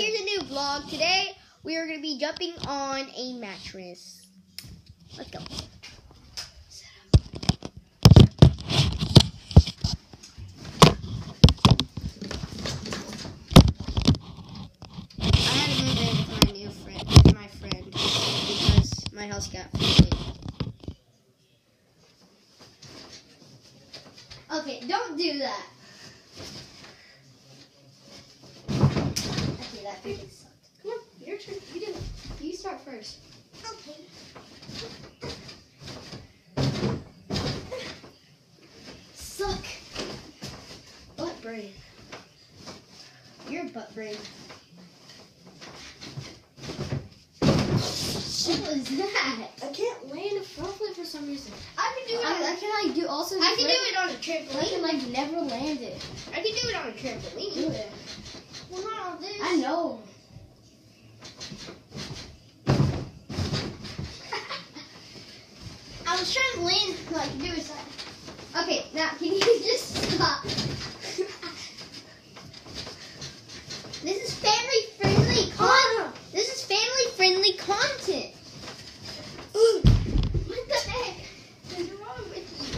here's a new vlog. Today we are gonna be jumping on a mattress. Let's go. To my new friend, my friend, because my house got. Okay, don't do that. Okay, that freaking sucked. Come on, your turn. You do it. You start first. Okay. Suck. Butt brain. Your butt brain. What was that? I can't land a front flip for some reason. I can do it. I, On, I can like do also. I can do it on a I can like never land it. I can do it on a trampoline. Do it. Well, not on this. I know. I was trying to land like do it. side. Okay, now can you just stop? this is family friendly content. Uh-huh. This is family friendly content. What the heck is wrong with you?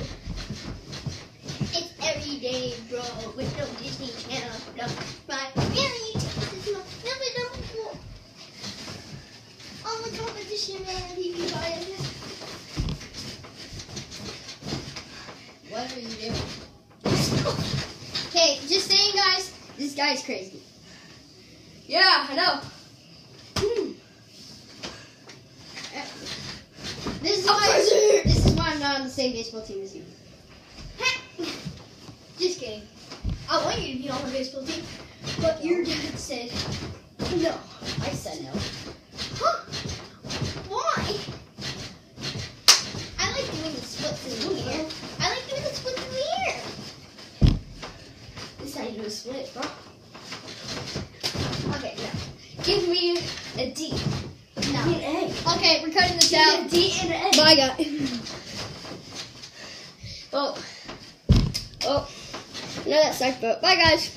It's every day, bro, with no Disney Channel. No, my family is my number number four. On the competition, man, TV What are you doing? Okay, just saying, guys, this guy's crazy. Yeah, I know. Hmm. Eh, this is why. This is why I'm not on the same baseball team as you. Just kidding. I want you to be on the baseball team, but your dad said no. I said no. Huh? Why? I like doing the splits in the air. I like doing the splits in the air. This is how you do a split, bro. Okay, no. Give me a D. Give me No. an A. Okay, we're cutting this Give out. D and an A. Bye, guys. Oh. Oh. No, that sucked, but bye, guys.